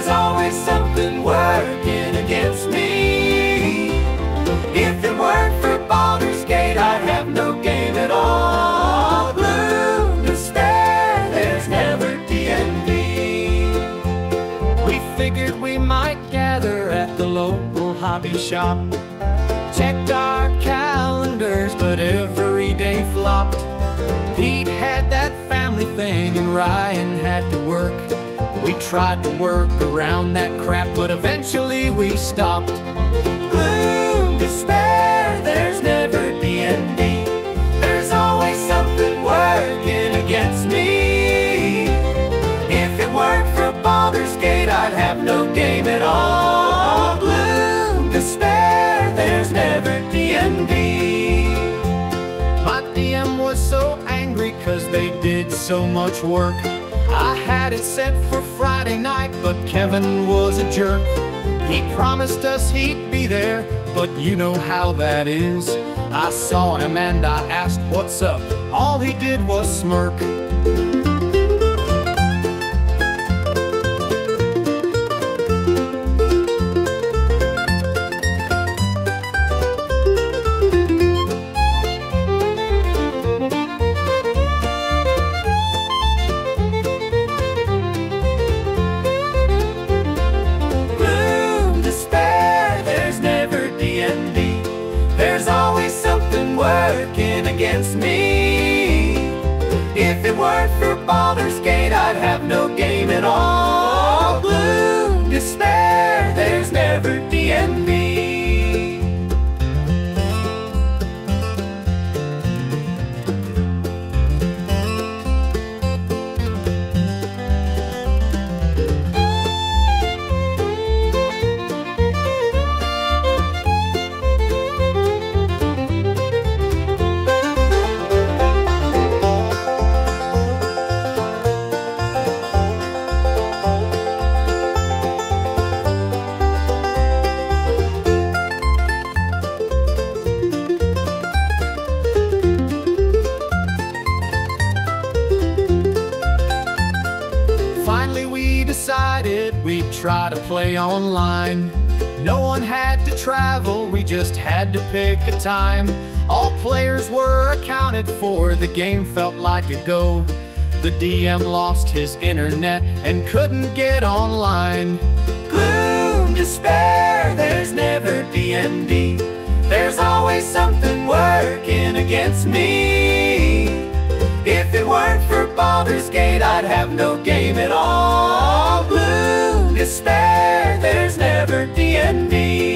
There's always something working against me. If it weren't for Baldur's Gate, I'd have no game at all. Blue despair, there's never D&D. We figured we might gather at the local hobby shop. Checked our calendars, but every day flopped. Pete had that family thing, and Ryan had to work. We tried to work around that crap, but eventually we stopped. Gloom, despair, there's never D&D. There's always something working against me. If it weren't for Baldur's Gate, I'd have no game at all. Gloom, despair, there's never D&D. My DM was so angry cause they did so much work. I had it set for Friday night, but Kevin was a jerk. He promised us he'd be there, but you know how that is. I saw him and I asked what's up. All he did was smirk. Working against me. If it weren't for Baldur's Gate, I'd have no game decided we'd try to play online. No one had to travel, we just had to pick a time. All players were accounted for, the game felt like a go. The DM lost his internet and couldn't get online. Gloom, despair, there's never D&D. There's always something working against me. If it weren't for Baldur's Gate, I'd have no game at all. Despair, there's never D&D.